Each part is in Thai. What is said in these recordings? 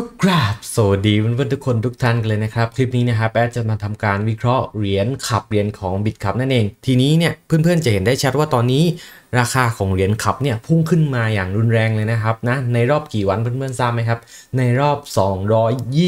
ทุกกราบสวัสดีเพื่อนๆทุกคนทุกท่านกันเลยนะครับ คลิปนี้นะครับแอดจะมาทำการวิเคราะห์เหรียญขับเหรียญของบิตคับนั่นเอง ทีนี้เนี่ยเพื่อนๆจะเห็นได้ชัดว่าตอนนี้ราคาของเหรียญขับเนี่ยพุ่งขึ้นมาอย่างรุนแรงเลยนะครับนะในรอบกี่วันเพื่อนๆทราบไหมครับ ในรอบ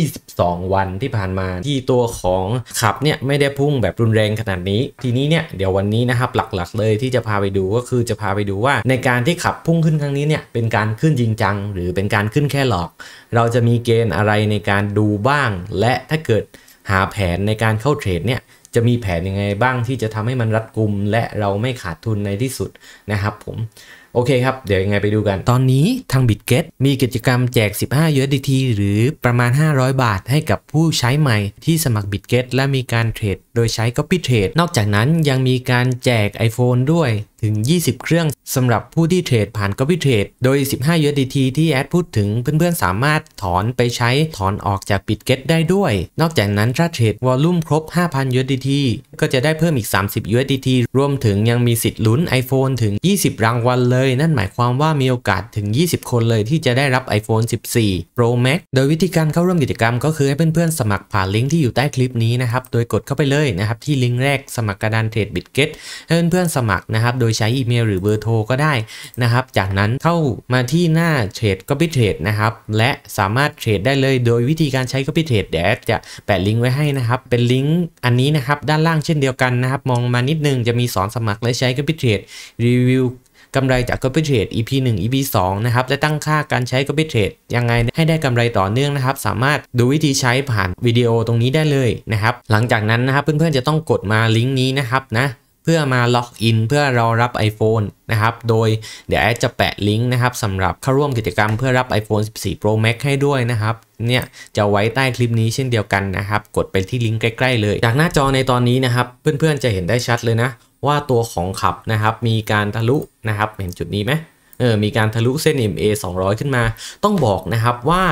222 วันที่ผ่านมาที่ตัวของขับเนี่ยไม่ได้พุ่งแบบรุนแรงขนาดนี้ ทีนี้เนี่ยเดี๋ยววันนี้นะครับหลักๆ เลยที่จะพาไปดูก็คือจะพาไปดูว่า ในการที่ขับพุ่งขึ้นครั้งนี้เนี่ยเป็นการขึ้นจริงจัง หรือเป็นการขึ้นแค่หลอก เราจะมีเกณฑ์อะไรในการดูบ้าง และถ้าเกิดหาแผนในการเข้าเทรดเนี่ย จะมีแผนยังไงบ้างที่จะทำให้มันรัดกุม และเราไม่ขาดทุนในที่สุดนะครับผมโอเคครับ เดี๋ยวยังไงไปดูกัน ตอนนี้ทาง BitGet มีกิจกรรมแจก 15 USDT หรือประมาณ 500 บาทให้กับผู้ใช้ใหม่ที่สมัคร BitGet และมีการเทรดโดยใช้ Copy Trade นอกจากนั้นยังมีการแจก iPhone ด้วยถึง 20 เครื่องสำหรับผู้ที่เทรดผ่าน Copy Trade โดย 15 USDT ที่แอดพูดถึงเพื่อนๆ สามารถถอนไปใช้ถอนออกจาก BitGet ได้ด้วย นอกจากนั้นถ้าเทรดวอลลุ่มครบ 5,000 USDT ก็จะได้เพิ่มอีก 30 USDT รวมถึงยังมีสิทธิ์ลุ้น iPhone ถึง 20 รางวัลเลย นั่นหมายความว่ามีโอกาสถึง 20 คนเลยที่จะได้รับ iPhone 14 Pro Max โดยวิธีการเข้าร่วมกิจกรรมก็คือให้เพื่อนๆ สมัครผ่านลิงก์ที่อยู่ใต้คลิปนี้นะครับโดยกดเข้าไปเลยนะครับที่ลิงก์แรกสมัครกระดานเทรด BitGet ให้เพื่อนๆสมัครนะครับโดยยใช้อีเมลหรือเบอร์โทรก็ได้นะครับ จากนั้นเข้ามาที่หน้าเทรด Copy Trade นะครับ และสามารถเทรดได้เลยโดยวิธีการใช้ Copy Trade เดี๋ยวจะแปะลิงก์ไว้ให้นะครับ เป็นลิงก์อันนี้นะครับด้านล่างเช่นเดียวกันนะครับ มองมานิดนึงจะมีสอนสมัครและใช้ Copy Trade รีวิวกำไรจาก Copy Trade EP 1 EP 2นะครับและตั้งค่าการใช้ Copy Trade ยังไงให้ได้กำไรต่อเนื่องนะครับ สามารถดูวิธีใช้ผ่านวิดีโอตรงนี้ได้เลยนะครับ หลังจากนั้นนะครับเพื่อนๆจะต้องกดมาลิงก์นี้นะครับนะ พื่อมาล็อกอินเพื่อรอรับ iPhone นะครับ โดยเดี๋ยวแอดจะแปะลิงก์นะครับสำหรับเข้าร่วมกิจกรรมเพื่อรับ iPhone 14 Pro Max ให้ด้วยนะครับ เนี่ยจะไว้ใต้คลิปนี้เช่นเดียวกันนะครับ กดไปที่ลิงก์ใกล้ ๆ เลย จากหน้าจอในตอนนี้นะครับ เพื่อนๆจะเห็นได้ชัดเลยนะ ว่าตัวของขับนะครับ มีการทะลุนะครับ เห็นจุดนี้ไหมเออมีการทะลุเส้น MA 200 ขึ้นมา ต้องบอกนะครับว่า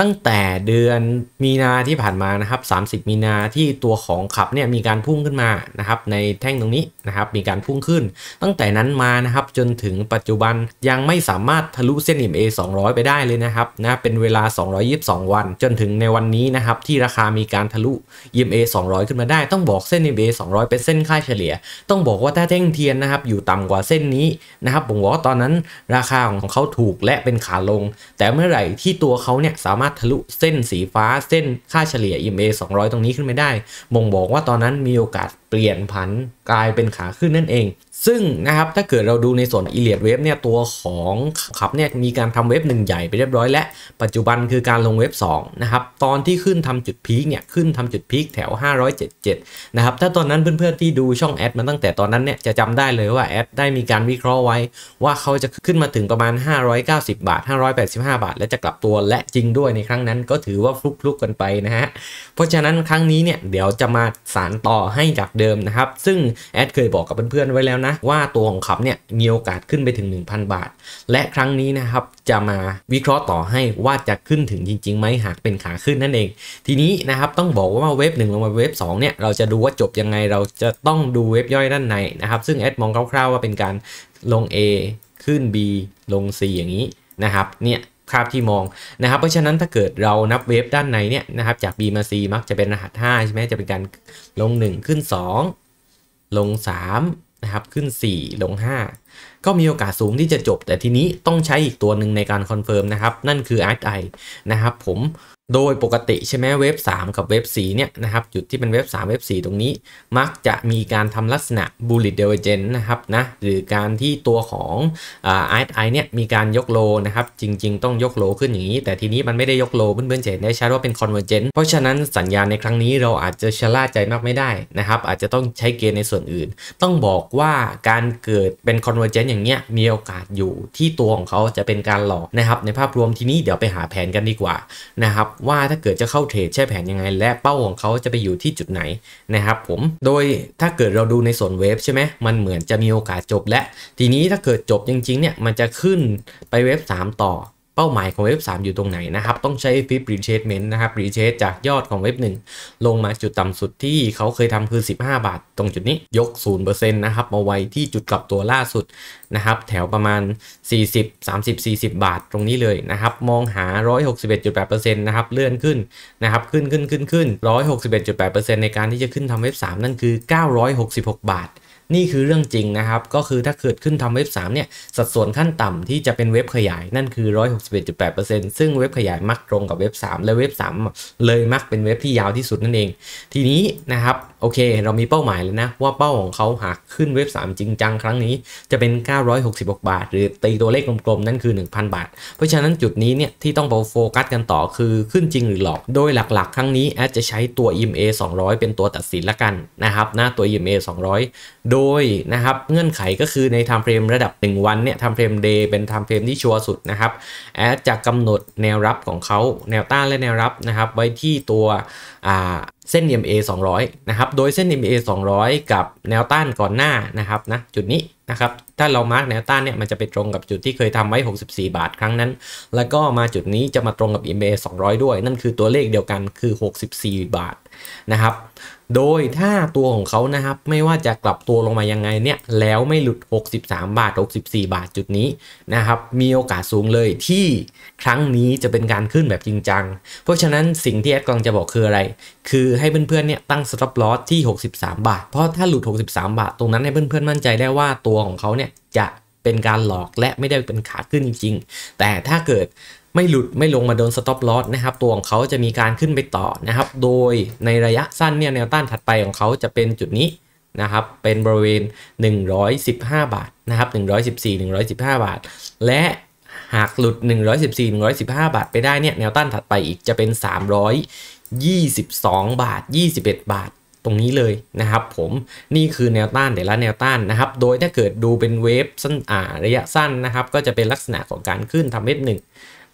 ตั้งแต่เดือนมีนาที่ผ่านมานะครับ30 มีนาที่ตัวของขับเนี่ยมีการพุ่งขึ้นมานะครับในแท่งตรงนี้นะครับมีการพุ่งขึ้น ตั้งแต่นั้นมานะครับจนถึงปัจจุบันยังไม่สามารถทะลุเส้น MA 200 ไปได้เลยนะครับนะเป็นเวลา 222 วัน จนถึงในวันนี้นะครับที่ราคามีการทะลุ EMA 200 ขึ้นมาได้ ต้องบอกเส้น EMA 200 เป็นเส้นค่าเฉลี่ย ต้องบอกว่าถ้าแท่งเทียนนะครับอยู่ต่ำกว่าเส้นนี้นะครับผมบอกว่าตอนนั้นราคาของเขาถูกและเป็นขาลง แต่เมื่อไหร่ที่ตัวเขาเนี่ยสามารถทะลุเส้นสีฟ้าเส้นค่าเฉลี่ย EMA 200 ตรงนี้ขึ้นไม่ได้ บ่งบอกว่าตอนนั้นมีโอกาส เปลี่ยนผันกลายเป็นขาขึ้นนั่นเอง ซึ่งนะครับถ้าเกิดเราดูในส่วน Elliott Wave เนี่ยตัวของ KUB เนี่ยมีการทำ wave หนึ่งใหญ่ไปเรียบร้อยและปัจจุบันคือการลง wave 2นะครับตอนที่ขึ้นทำจุด peak เนี่ยขึ้นทำจุด peak แถว 577 นะครับถ้าตอนนั้นเพื่อนๆที่ดูช่องแอดมาตั้งแต่ตอนนั้นเนี่ยจะจำได้เลยว่าแอดได้มีการวิเคราะห์ไว้ ว่าเขาจะขึ้นมาถึงประมาณ 590 บาท 585 บาท และจะกลับตัวและจริงด้วยในครั้งนั้นก็ถือว่าฟลุกๆกันไปนะฮะเพราะฉะนั้นครั้งนี้เนี่ยเดี๋ยวจะมาสารต่อให้จากเดิมนะครับ ซึ่งแอดเคยบอกกับเพื่อนๆไว้แล้วนะ ว่าตัวของขับเนี่ยมีโอกาสขึ้นไปถึง 1,000 บาท และครั้งนี้นะครับจะมาวิเคราะห์ต่อให้ว่าจะขึ้นถึงจริงๆไหมหากเป็นขาขึ้นนั่นเอง ทีนี้นะครับต้องบอกว่าเว็บ1ลงมาเว็บ2เนี่ยเราจะดูว่าจบยังไงเราจะต้องดูเว็บย่อยด้านในนะครับซึ่งแอดมองคร่าวๆว่าเป็นการลง A ขึ้น B ลง C อย่างนี้นะครับเนี่ย คร่าวๆที่มองนะครับ เพราะฉะนั้นถ้าเกิดเรานับ wave ด้านในเนี่ยนะครับจาก B มา C มักจะเป็นรหัส 5 ใช่ไหมจะเป็นการลง 1 ขึ้น 2 ลง 3 นะครับ ขึ้น 4 ลง 5 ก็มีโอกาสสูงที่จะจบ แต่ทีนี้ต้องใช้อีกตัวหนึ่งในการ confirm นะครับ นั่นคือ RSI นะครับผม โดยปกติใช่ไหม wave 3 กับ wave 4เนี่ยนะครับจุดที่เป็น wave 3 wave 4 ตรงนี้ มักจะมีการทำลักษณะ bullet divergence นะครับนะหรือการที่ตัวของอ RSI เนี่ยมีการยกโลนะครับจริง ๆ ต้องยกโลขึ้นอย่างนี้ แต่ทีนี้มันไม่ได้ยกโลเพื่อนๆจะเห็นได้ชัดว่าเป็น convergence เพราะฉะนั้นสัญญาณในครั้งนี้เราอาจจะชะล่าใจมากไม่ได้นะครับอาจจะต้องใช้เกณฑ์ในส่วนอื่น ต้องบอกว่าการเกิดเป็น convergence อย่างเนี้ยมีโอกาสอยู่ที่ตัวของเขาจะเป็นการหลอกนะครับในภาพรวมทีนี้เดี๋ยวไปหาแผนกันดีกว่านะครับว่าถ้าเกิดจะเข้าเทรดใช้แผนยังไง และเป้าของเขาจะไปอยู่ที่จุดไหนนะครับผมโดยถ้าเกิดเราดูในส่วนเวฟใช่ไหมมันเหมือนจะมีโอกาสจบและ ทีนี้ถ้าเกิดจบจริงๆเนี่ยมันจะขึ้นไปเวฟ3 ต่อ เป้าหมายของเว็บ3อยู่ตรงไหนนะครับ ต้องใช้ flip retracement นะครับ retrace จากยอดของเว็บ 1 ลงมาจุดต่ำสุดที่เขาเคยทำคือ 15 บาท ตรงจุดนี้ยก 0%นะครับมาไว้ที่จุดกลับตัวล่าสุดนะครับ แถวประมาณ 40 30 40 บาทตรงนี้เลยนะครับ มองหา 161.8%นะครับ เลื่อนขึ้นนะครับ ขึ้นขึ้นขึ้นขึ้น161.8%ในการที่จะขึ้นทำเว็บ 3 นั่นคือ 966 บาท นี่คือเรื่องจริงนะครับ ก็คือถ้าเกิดขึ้นทำเว็บ3เนี่ยสัดส่วนขั้นต่ำที่จะเป็นเว็บขยายนั่นคือ 161.8%ซึ่งเว็บขยายมักตรงกับเว็บ 3 และเว็บ 3 เลยมักเป็นเว็บที่ยาวที่สุดนั่นเอง ทีนี้นะครับโอเค เรามีเป้าหมายแล้วนะ ว่าเป้าของเขาหากขึ้นเว็บ 3 จริงจังครั้งนี้จะเป็น 966 บาท หรือตีตัวเลขกลมๆ นั่นคือ 1,000 บาท เพราะฉะนั้นจุดนี้เนี่ยที่ต้องโฟกัสกันต่อคือขึ้นจริงหรือหลอก โดยหลักๆ ครั้งนี้แอดจะใช้ตัว EMA 200 เป็นตัวตัดสินละกันนะครับหน้าตัว EMA 200โดยนะครับเงื่อนไขก็คือใน timeframe ระดับ 1 วันเนี่ย timeframe Day เป็น timeframe ที่ชัวร์สุดนะครับแอดจะกำหนดแนวรับของเขาแนวต้านและแนวรับนะครับไว้ที่ตัวอ่า เส้น EMA 200 นะครับ โดยเส้น EMA 200 กับแนวต้านก่อนหน้านะครับนะจุดนี้นะครับ ถ้าเรามาร์กแนวต้านเนี่ยมันจะไปตรงกับจุดที่เคยทำไว้ 64 บาทครั้งนั้น แล้วก็มาจุดนี้จะมาตรงกับ EMA 200 ด้วย นั่นคือตัวเลขเดียวกันคือ 64 บาทนะครับ โดยถ้าตัวของเขานะครับไม่ว่าจะกลับตัวลงมายังไงเนี่ยแล้วไม่หลุด 63 บาท 64 บาทจุดนี้นะครับ มีโอกาสสูงเลยที่ครั้งนี้จะเป็นการขึ้นแบบจริงจัง เพราะฉะนั้นสิ่งที่แอดกำลังจะบอกคืออะไร คือให้เพื่อนๆเนี่ยตั้ง stop loss ที่ 63 บาท เพราะถ้าหลุด 63 บาท ตรงนั้นให้เพื่อนๆมั่นใจได้ว่าตัวของเขาเนี่ยจะเป็นการหลอกและไม่ได้เป็นขาขึ้นจริง ๆ แต่ถ้าเกิดไม่หลุดไม่ลงมาโดน stop loss นะครับตัวของเขาจะมีการขึ้นไปต่อนะครับ โดยในระยะสั้นเนี่ยแนวต้านถัดไปของเขาจะเป็นจุดนี้นะครับเป็นบริเวณ 115 บาทนะครับ114 115 บาท และหากหลุด 114 115 บาทไปได้เนี่ยแนวต้านถัดไปอีกจะเป็น 22 บาท 21 บาทตรงนี้เลยนะครับผมนี่คือแนวต้านแต่ละแนวต้านนะครับ โดยถ้าเกิดดูเป็นเวฟสั้นอ่าระยะสั้นนะครับ ก็จะเป็นลักษณะของการขึ้นทำเวฟหนึ่ง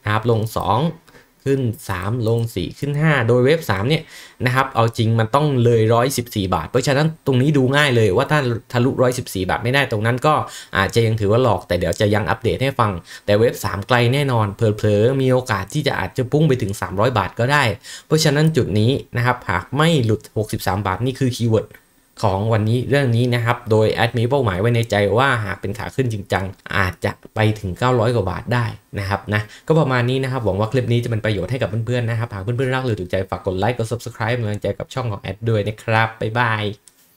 นะครับลง 2 ขึ้น 3 ลง 4 ขึ้น 5 โดยเวฟ3เนี่ยนะครับเอาจริงมันต้องเลย 114 บาท เพราะฉะนั้นตรงนี้ดูง่ายเลยว่าถ้าทะลุ 114 บาทไม่ได้ตรงนั้นก็อาจจะยังถือว่าหลอกแต่เดี๋ยวจะยังอัปเดตให้ฟัง แต่เวฟ3ไกลแน่นอนเผลอๆมีโอกาสที่จะอาจจะพุ่งไปถึง 300 บาทก็ได้ เพราะฉะนั้นจุดนี้นะครับหากไม่หลุด 63 บาทนี่คือ keyword ของวันนี้เรื่องนี้นะครับ โดยแอดมีเป้าหมายไว้ในใจว่าหากเป็นขาขึ้นจริงจังอาจจะไปถึง 900 กว่าบาทได้นะครับนะก็ประมาณนี้นะครับ หวังว่าคลิปนี้จะเป็นประโยชน์ให้กับเพื่อนๆนะครับ หากเพื่อนๆรักหรือถูกใจฝากกดไลค์กด subscribe เป็นกำลังใจกับช่องของแอดด้วยนะครับบ๊ายบาย